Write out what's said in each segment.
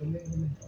Amém, amém.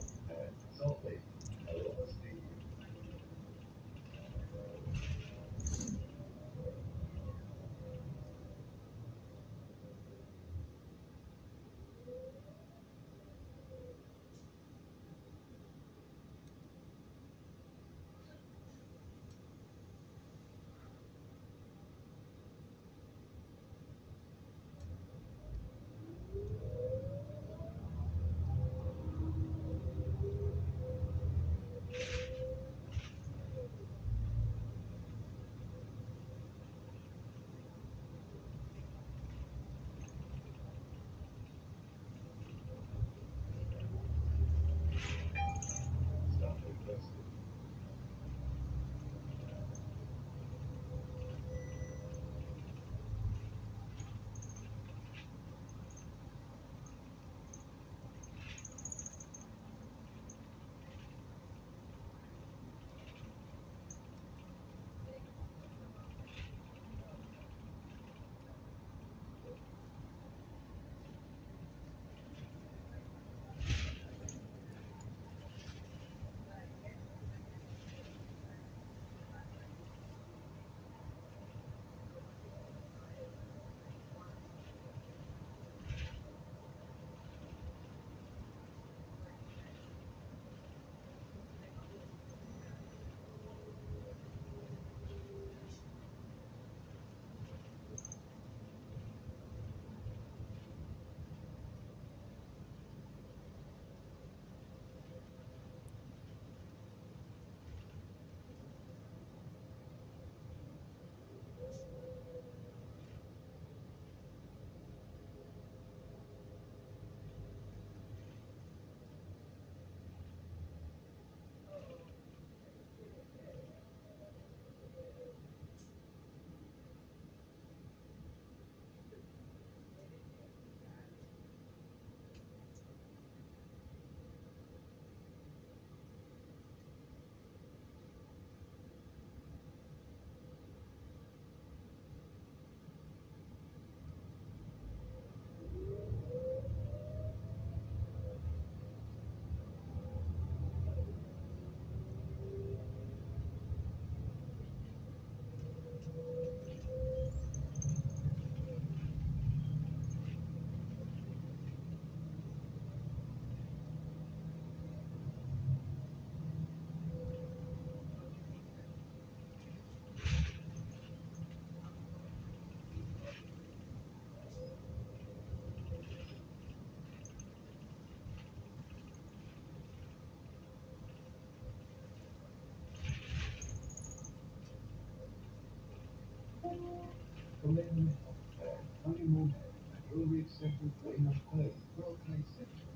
Honeymoon at Jewelry Center, Play Play, World Trade Center.